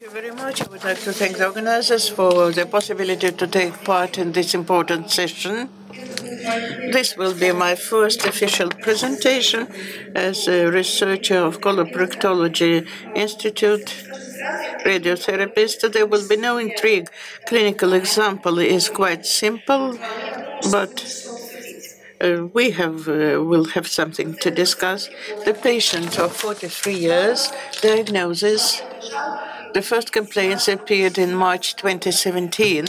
Thank you very much. I would like to thank the organizers for the possibility to take part in this important session. This will be my first official presentation as a researcher of Coloproctology Institute radiotherapist. There will be no intrigue. Clinical example is quite simple, but uh, we have uh, will have something to discuss. The patient of 43 years, diagnosis the first complaints appeared in March 2017.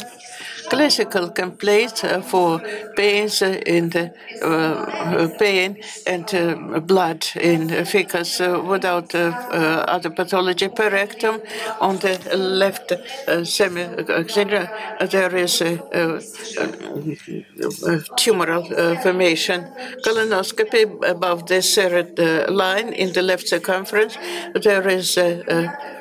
Classical complaints uh, for pains uh, in the uh, uh, pain and uh, blood in fecus uh, without other pathology per rectum. On the left semi there is a, tumoral formation. Colonoscopy above the serrate line in the left circumference. There is a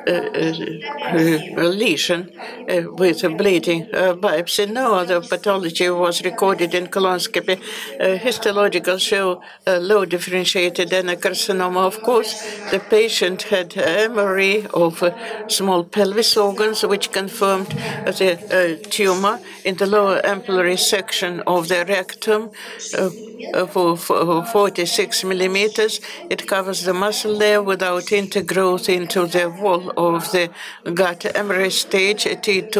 a Uh, uh, uh, lesion uh, with a bleeding uh, biopsy. No other pathology was recorded in colonoscopy. Uh, histological show low differentiated adenocarcinoma. Of course, the patient had MRI of small pelvis organs, which confirmed the tumor in the lower ampullary section of the rectum for 46 millimeters. It covers the muscle layer without intergrowth into the wall of the gut MRI stage, T2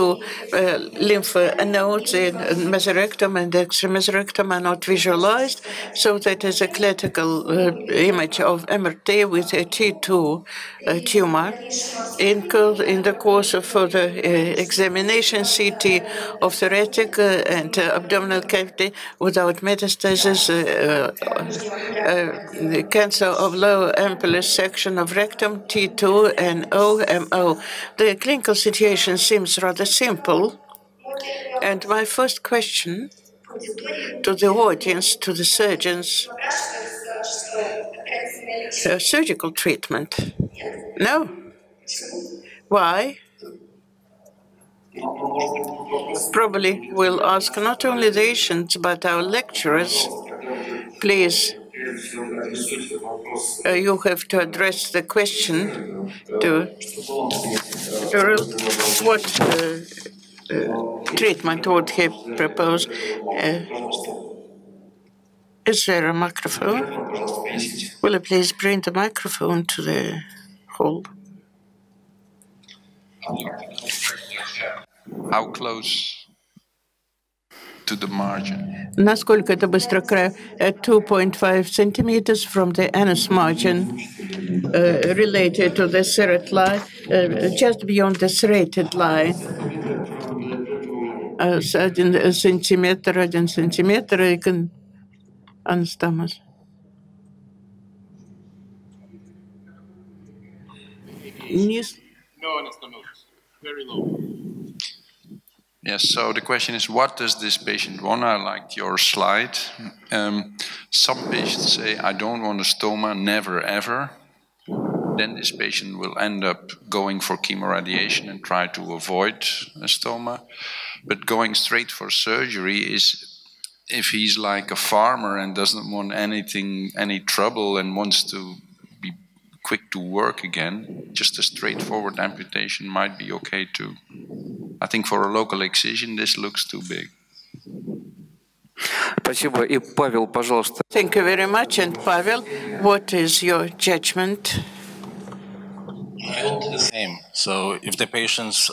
uh, lymph nodes in mesorectum and extramesorectum are not visualized, so that is a clinical uh, image of MRT with a T2 uh, tumor. In, in the course of further uh, examination, CT of thoracic uh, and abdominal cavity without metastasis, Uh, uh, uh, cancer of low ampullary section of rectum, T2 and OMO the clinical situation seems rather simple. And my first question to the audience, to the surgeons, uh, surgical treatment? No. Why? Probably we'll ask not only the patients but our lecturers. Please uh, you have to address the question to what uh, uh, treatment would he propose? Uh, is there a microphone? Will you please bring the microphone to the hall? How close to. Насколько это быстро край? 2.5 centimeters from the anus margin uh, related to the serrate line, uh, just beyond the serrated line. Uh, один сантиметр, один сантиметр, и анастомоз. No anastomosis. Very low. Yes, so the question is, what does this patient want? I liked your slide. Um, some patients say, I don't want a stoma, never ever. Then this patient will end up going for chemoradiation and try to avoid a stoma. But going straight for surgery is if he's like a farmer and doesn't want anything, any trouble and wants to quick to work again, just a straightforward amputation might be okay too. I think for a local excision, this looks too big. Спасибо. И Павел, пожалуйста. Thank you very much. And Pavel, what is your judgment? The same. So if the patients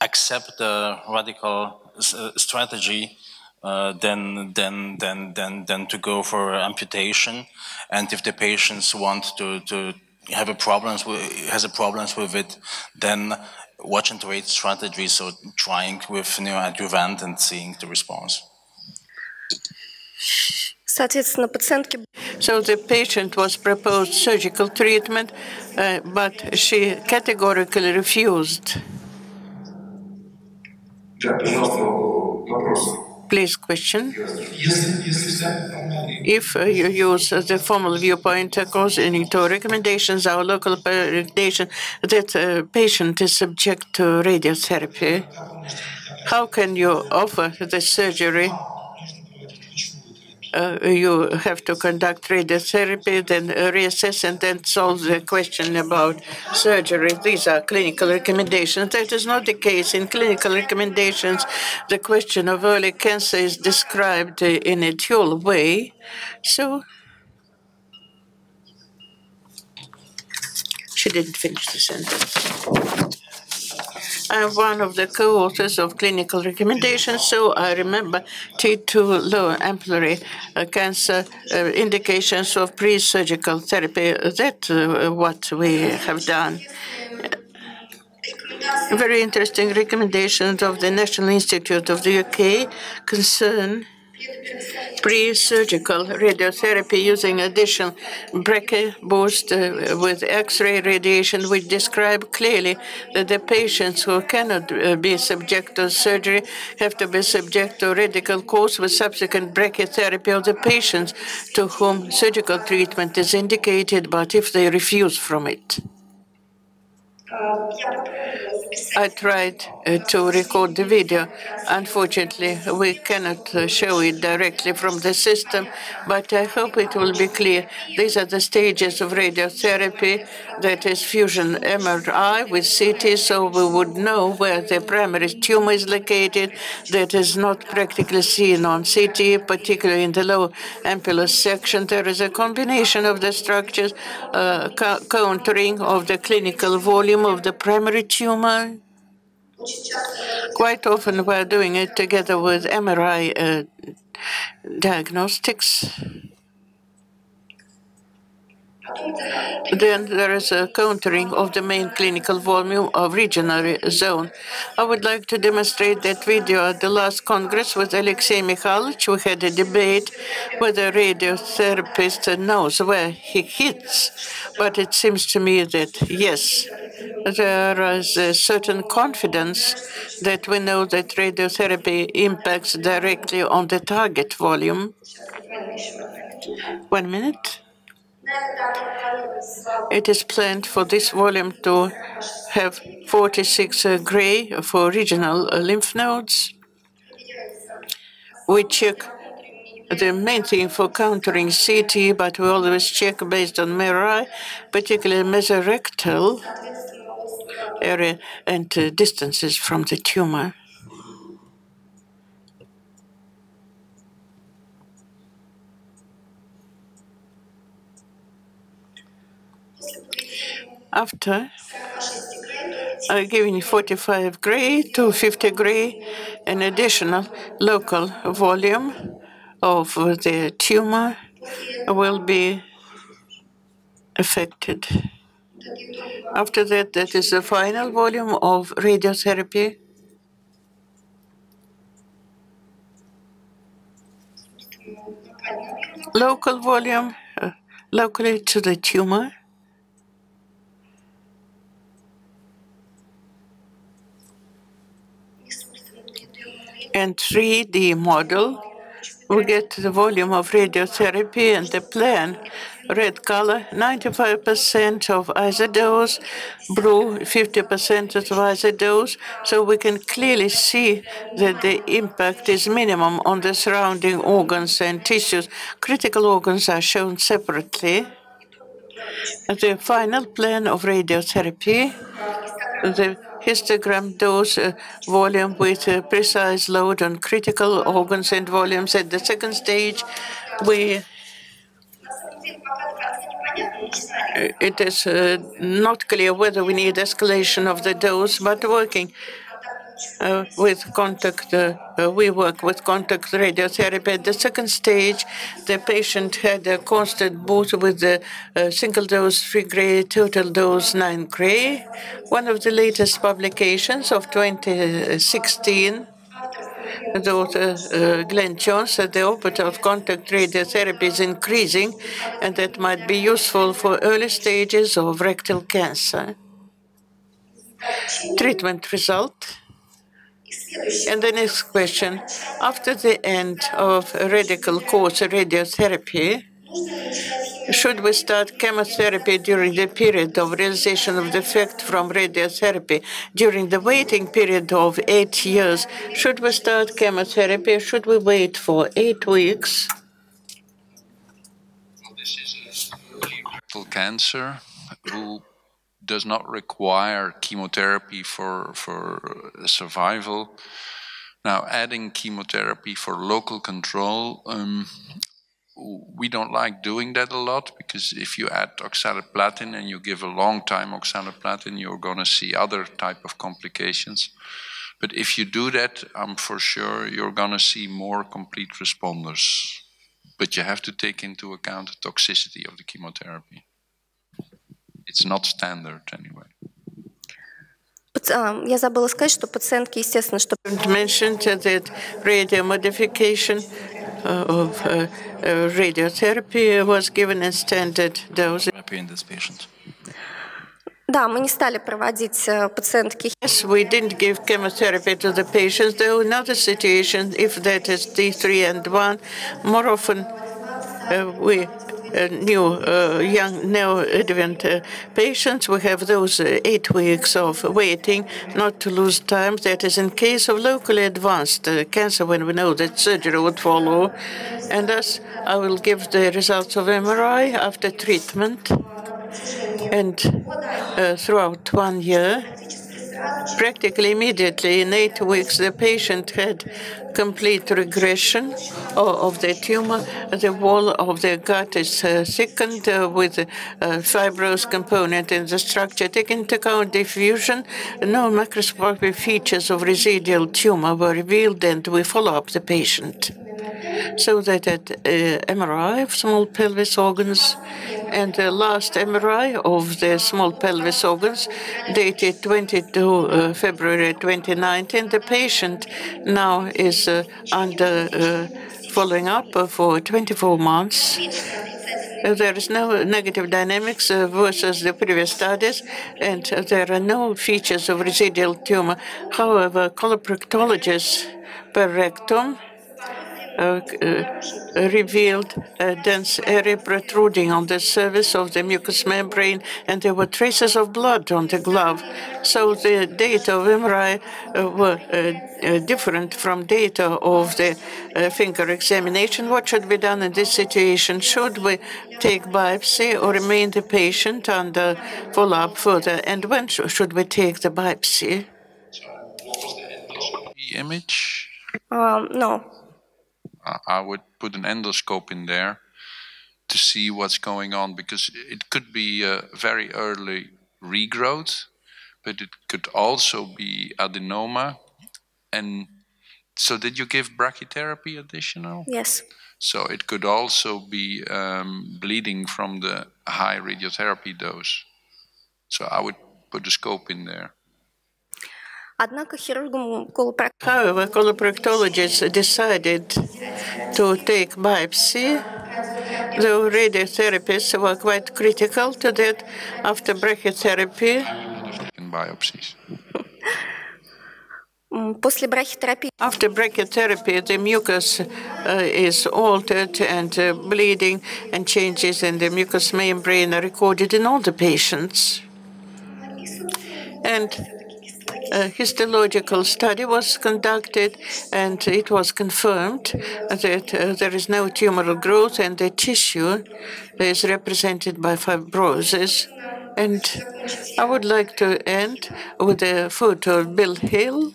accept the radical strategy, uh, then then then then then to go for amputation, and if the patients want to to have a problems with has a problems with it, then watch and wait strategy, so trying with neoadjuvant and seeing the response. So the patient was proposed surgical treatment, uh, but she categorically refused. Please question. If uh, you use uh, the formal viewpoint according to recommendations, our local recommendation that a patient is subject to radiotherapy, how can you offer the surgery uh, you have to conduct radiotherapy, then reassess, and then solve the question about surgery. These are clinical recommendations. That is not the case. In clinical recommendations, the question of early cancer is described in a dual way. So she didn't finish the sentence. I'm one of the co-authors of clinical recommendations, so I remember T2 low ampullary uh, cancer uh, indications of pre-surgical therapy. That's uh, what we have done. Very interesting recommendations of the National Institute of the UK concern pre-surgical radiotherapy using additional brachy boost uh, with X-ray radiation, which describe clearly that the patients who cannot uh, be subject to surgery have to be subject to radical course with subsequent brachytherapy of the patients to whom surgical treatment is indicated, but if they refuse from it. I tried uh, to record the video. Unfortunately, we cannot uh, show it directly from the system, but I hope it will be clear. These are the stages of radiotherapy, that is fusion MRI with CT, so we would know where the primary tumor is located that is not practically seen on CT, particularly in the low ampulous section. There is a combination of the structures, uh, contouring of the clinical volume of the primary tumor. Quite often we're doing it together with MRI uh, diagnostics. Then there is a contouring of the main clinical volume of regional zone. I would like to demonstrate that video at the last Congress with Alexei Mikhailovich. We had a debate whether radiotherapist knows where he hits, but it seems to me that yes, there is a certain confidence that we know that radiotherapy impacts directly on the target volume. One minute. It is planned for this volume to have 46 uh, gray for regional lymph nodes. We check the main thing for contouring CT, but we always check based on MRI, particularly mesorectal area and uh, distances from the tumor. After uh, giving 45 gray to 50 gray, an additional local volume of the tumor will be affected. After that, that is the final volume of radiotherapy. Local volume, uh, locally to the tumor. and 3D model, we get the volume of radiotherapy and the plan. Red color, 95% of isodose, blue, 50% of isodose. So we can clearly see that the impact is minimum on the surrounding organs and tissues. Critical organs are shown separately. The final plan of radiotherapy, the histogram dose uh, volume with a precise load on critical organs and volumes. At the second stage, we it is uh, not clear whether we need escalation of the dose, but working uh, with contact, uh, uh, we work with contact radiotherapy. At the second stage, the patient had a contact boost with the uh, single dose 3 gray, total dose 9 gray. One of the latest publications of 2016 author uh, Glenn Jones said the output of contact radiotherapy is increasing and that might be useful for early stages of rectal cancer. Treatment result and the next question, after the end of radical course radiotherapy, should we start chemotherapy during the period of realization of the effect from radiotherapy? During the waiting period of eight years, should we start chemotherapy should we wait for eight weeks? cancer who does not require chemotherapy for, for survival. Now, adding chemotherapy for local control, um, we don't like doing that a lot because if you add oxaliplatin and you give a long time oxaliplatin, you're going to see other type of complications. But if you do that, I'm for sure you're going to see more complete responders. But you have to take into account the toxicity of the chemotherapy. It's not standard anyway. Я забыла сказать, что пациентки, естественно, что... Mentioned that radio modification of uh, radiotherapy was given in standard dose. In this patient. Да, мы не стали проводить пациентки. Yes, we didn't give chemotherapy to the patients, though in other situations, if that is T3 and 1, more often uh, we new uh, young neoadjuvant uh, patients. We have those uh, eight weeks of waiting, not to lose time. That is in case of locally advanced cancer when we know that surgery would follow. And thus, I will give the results of MRI after treatment. And throughout one year, practically immediately in eight weeks, the patient had complete regression of the tumor. The wall of the gut is uh, thickened uh, with a fibrous component in the structure. Taking into account diffusion, no macroscopic features of residual tumor were revealed, and we follow up the patient so that at uh, MRI of small pelvis organs and the last MRI of the small pelvis organs dated 22 uh, February 2019, the patient now is uh, under uh, following up for 24 months. There is no negative dynamics versus the previous studies, and there are no features of residual tumor. However, coloproctologists per rectum uh, uh, revealed a dense area protruding on the surface of the mucous membrane, and there were traces of blood on the glove. So the data of MRI uh, were different from data of the finger examination. What should be done in this situation? Should we take biopsy or remain the patient under follow-up further? And when should we take the biopsy? The image? Um, no. I would put an endoscope in there to see what's going on because it could be a very early regrowth, but it could also be adenoma. And so, did you give brachytherapy additional? Yes. So, it could also be um, bleeding from the high radiotherapy dose. So, I would put a scope in there. However, coloproctologists decided to take biopsy. The radiotherapies were quite critical to that after brachytherapy. In biopsies. After brachytherapy, the mucus uh, is altered and uh, bleeding and changes in the mucous membrane are recorded in all the patients. And a histological study was conducted, and it was confirmed that uh, there is no tumoral growth and the tissue is represented by fibrosis. And I would like to end with a photo of Bill Hill.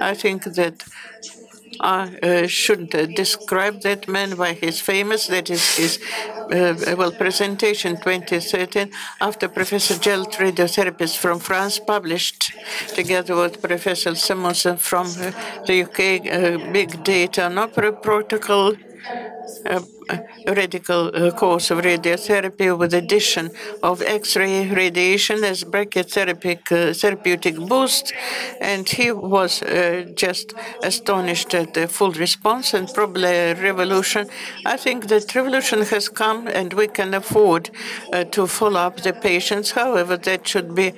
I think that I uh, shouldn't uh, describe that man why he's famous. That is his, uh, well, presentation 2013 after Professor Gelt, radiotherapist from France, published together with Professor Simonsen from uh, the UK, big data, Opera protocol radical uh, course of radiotherapy with addition of X-ray radiation as brachytherapeutic uh, therapeutic boost, and he was uh, just astonished at the full response and probably a revolution. I think that revolution has come, and we can afford to follow up the patients. However, that should be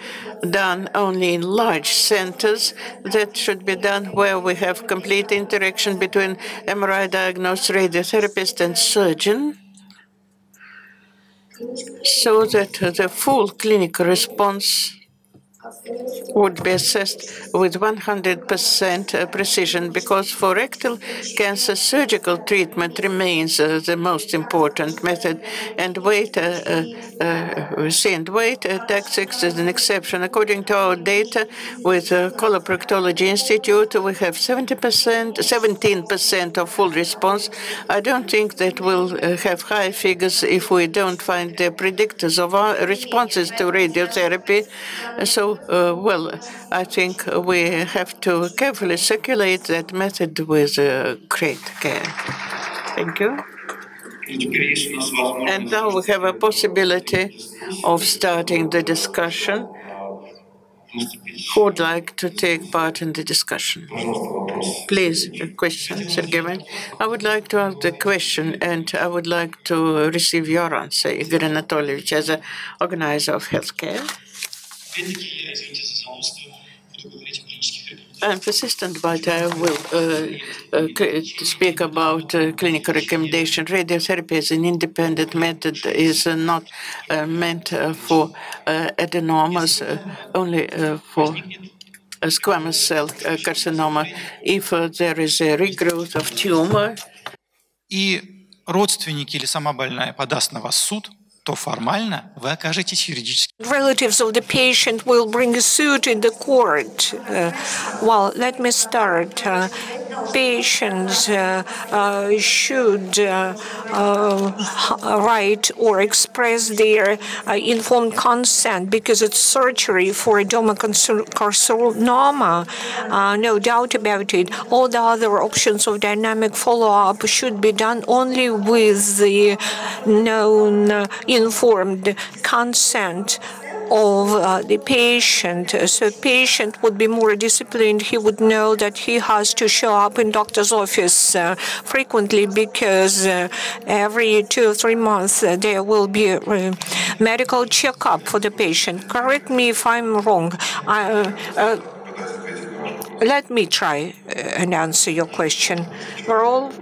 done only in large centers. That should be done where we have complete interaction between MRI diagnosed radiotherapist and surgeon so that the full clinical response would be assessed with 100% precision because for rectal cancer, surgical treatment remains uh, the most important method, and wait, uh, uh, and wait tactics is an exception. According to our data with Coloproctology Institute, we have 70%, 17% of full response. I don't think that we'll have high figures if we don't find the predictors of our responses to radiotherapy. So, uh, well, I think we have to carefully circulate that method with uh, great care. Thank you. And now we have a possibility of starting the discussion. Who would like to take part in the discussion? Please, a question, Sergey. I would like to ask the question, and I would like to receive your answer, Igor Anatolyevich, as an organizer of healthcare. I'm persistent, but I will uh, uh, speak about uh, clinical recommendation. Radiotherapy as an independent method is not uh, meant uh, for uh, adenomas, only for squamous cell carcinoma. If there is a regrowth of tumor, и родственники или сама больная подаст на вас суд, то формально вы окажетесь юридически. Relatives of the patient will bring a suit in the court. Uh, well, let me start. Uh, patients uh, uh, should uh, write or express their informed consent because it's surgery for adenocarcinoma. no doubt about it. All the other options of dynamic follow-up should be done only with the known informed consent of uh, the patient. So patient would be more disciplined. He would know that he has to show up in doctor's office uh, frequently because uh, every two or three months uh, there will be a medical checkup for the patient. Correct me if I'm wrong. I, uh, let me try uh, and answer your question. We're all,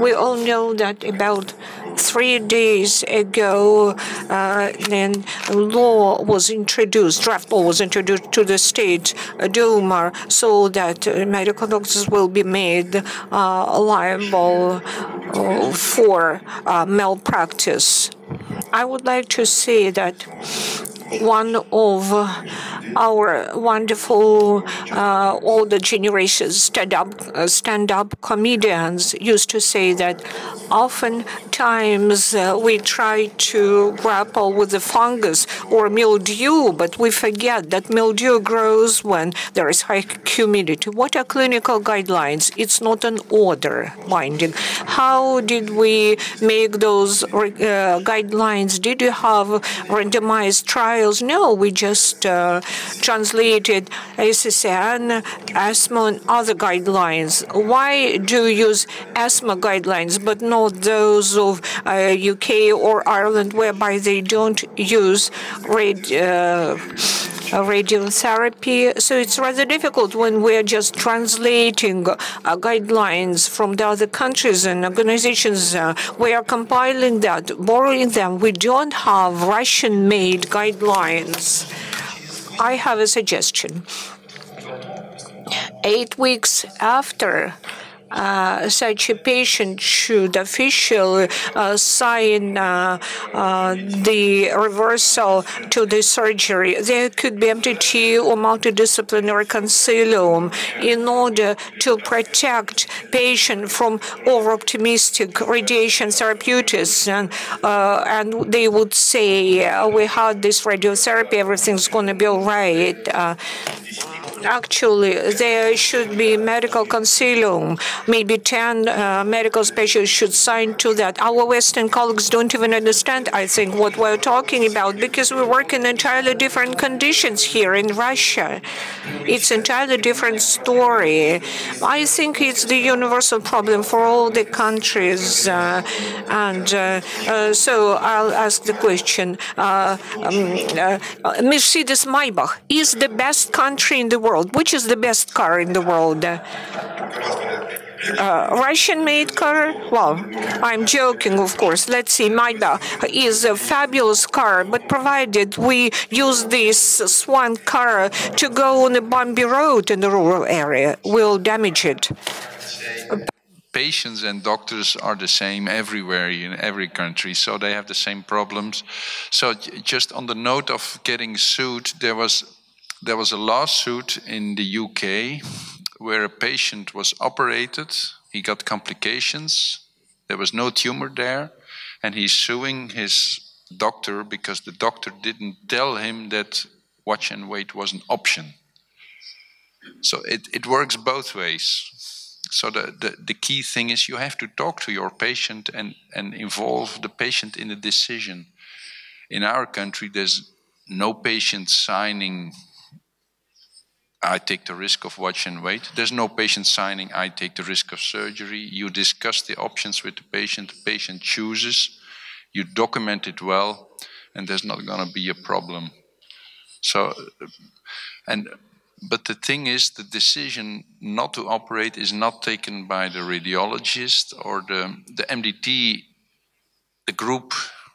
we all know that about three days ago, uh, then law was introduced, draft law was introduced to the state Duma so that uh, medical doctors will be made uh, liable uh, for uh, malpractice. I would like to say that one of our wonderful uh, older generations stand-up uh, stand-up comedians used to say that oftentimes uh, we try to grapple with the fungus or mildew, but we forget that mildew grows when there is high humidity. What are clinical guidelines? It's not an order binding. How did we make those uh, guidelines? Did you have randomized trials? No, we just uh, translated SSN, ESMO, and other guidelines. Why do you use ESMO guidelines but not those of uh, UK or Ireland, whereby they don't use uh, radiotherapy. So it's rather difficult when we're just translating uh, guidelines from the other countries and organizations. Uh, we are compiling that, borrowing them. We don't have Russian-made guidelines. I have a suggestion. Eight weeks after uh, such a patient should officially uh, sign uh, uh, the reversal to the surgery. There could be MDT or multidisciplinary consilium in order to protect patient from over-optimistic radiation therapeutics. And, uh, and they would say, we had this radiotherapy, everything's going to be all right actually there should be medical consilium. Maybe 10 uh, medical specialists should sign to that. Our Western colleagues don't even understand, I think, what we're talking about because we work in entirely different conditions here in Russia. It's entirely different story. I think it's the universal problem for all the countries. Uh, and uh, uh so I'll ask the question. Uh, um, uh, Mercedes Maybach is the best country in the world world? Which is the best car in the world? uh, Russian-made car? Well, I'm joking, of course. Let's see, Mazda is a fabulous car, but provided we use this Swan car to go on a bumpy road in the rural area, we'll damage it. Patients and doctors are the same everywhere in every country, so they have the same problems. So just on the note of getting sued, there was there was a lawsuit in the UK where a patient was operated, he got complications, there was no tumor there, and he's suing his doctor because the doctor didn't tell him that watch and wait was an option. So it, it works both ways. So the, the, the key thing is you have to talk to your patient and, and involve the patient in the decision. In our country, there's no patient signing I take the risk of watch and wait. There's no patient signing, I take the risk of surgery. You discuss the options with the patient, the patient chooses, you document it well, and there's not going to be a problem. So, and but the thing is, the decision not to operate is not taken by the radiologist or the the MDT. The group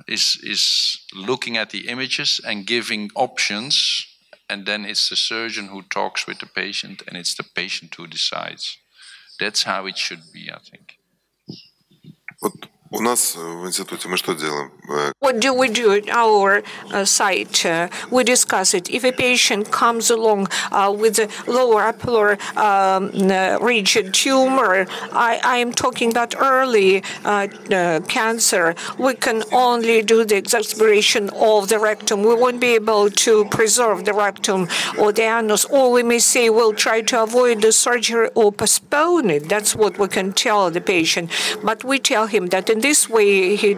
is is looking at the images and giving options and then it's the surgeon who talks with the patient and it's the patient who decides. That's how it should be, I think. У нас э, в институте мы что делаем? Э, what do we do at our uh, site? Uh, we discuss it. If a patient comes along uh, with a lower upper um, uh, region tumor, I, I am talking about early uh, uh, cancer, we can only do the extirpation of the rectum. We won't be able to preserve the rectum or the anus, or we may say we'll try to avoid the surgery or postpone it. That's what we can tell the patient. But we tell him that in this way he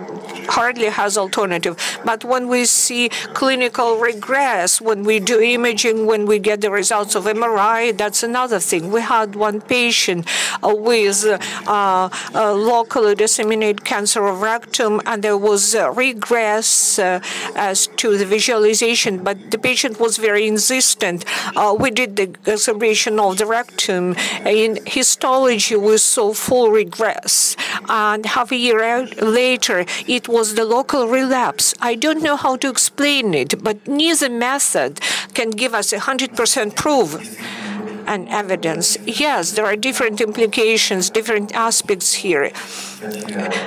hardly has alternative. But when we see clinical regress, when we do imaging, when we get the results of MRI, that's another thing. We had one patient uh, with uh, locally disseminated cancer of rectum, and there was regress uh, as to the visualization, but the patient was very insistent. Uh, we did the extirpation of the rectum. In histology, we saw full regress, and half a year later, it was the local relapse. I don't know how to explain it, but neither method can give us a 100% proof and evidence. Yes, there are different implications, different aspects here.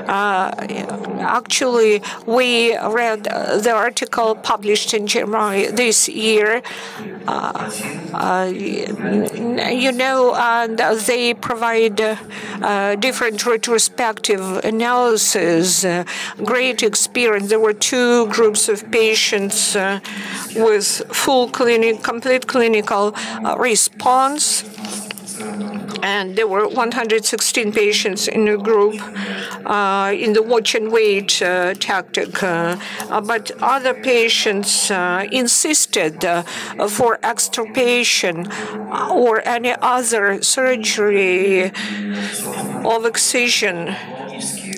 Uh, actually, we read the article published in January this year. Uh, uh, you know, and they provide uh, different retrospective analysis, uh, great experience. There were two groups of patients uh, with full clinic, complete clinical response and there were 116 patients in a group uh, in the watch and wait uh, tactic. Uh, but other patients uh, insisted uh, for extirpation or any other surgery of excision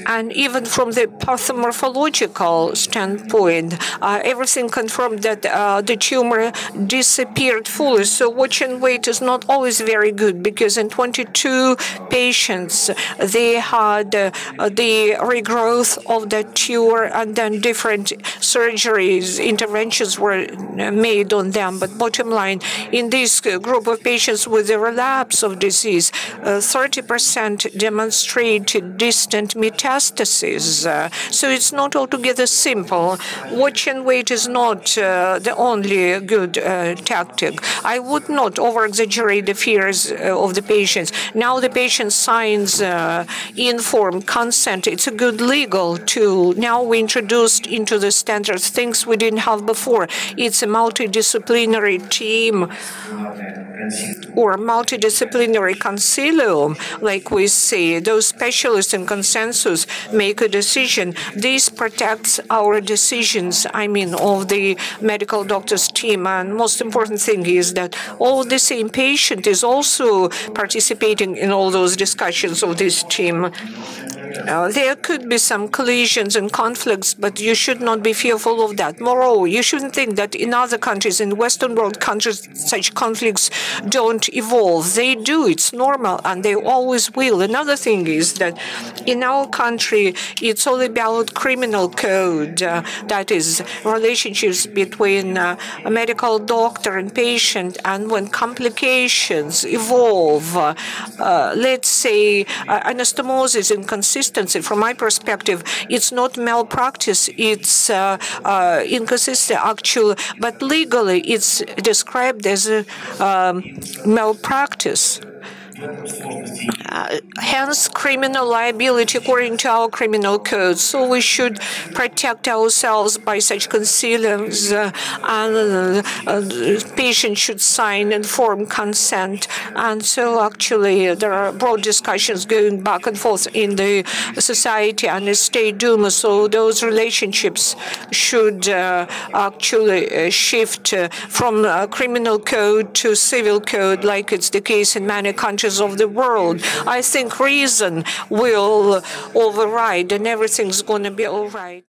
and even from the pathomorphological standpoint, uh, everything confirmed that uh, the tumor disappeared fully. So watch and wait is not always very good because in 22 patients, they had uh, the regrowth of the tumor and then different surgeries, interventions were made on them. But bottom line, in this group of patients with a relapse of disease, 30% demonstrated distant metastasis metastases. Uh, so it's not altogether simple. Watch and wait is not uh, the only good uh, tactic. I would not over-exaggerate the fears of the patients. Now the patient signs informed consent. It's a good legal tool. Now we introduced into the standards things we didn't have before. It's a multidisciplinary team or multidisciplinary concilium, like we see, Those specialists in consensus make a decision. This protects our decisions, I mean, of the medical doctor's team. And most important thing is that all the same patient is also participating in all those discussions of this team. Uh, there could be some collisions and conflicts, but you should not be fearful of that. Moreover, you shouldn't think that in other countries, in Western world countries, such conflicts don't evolve. They do. It's normal, and they always will. Another thing is that in our country, it's all about criminal code. Uh, that is relationships between uh, a medical doctor and patient, and when complications evolve, uh, let's say uh, anastomosis inconsistency. From my perspective, it's not malpractice; it's uh, inconsistent actually, but legally, it's described as a um, malpractice. Uh, hence criminal liability according to our criminal code. So we should protect ourselves by such concealings, uh, and uh, patient should sign informed consent. And so actually there are broad discussions going back and forth in the society and the state Duma. So those relationships should uh, actually uh, shift uh, from criminal code to civil code, like it's the case in many of the world. I think reason will override and everything's going to be all right.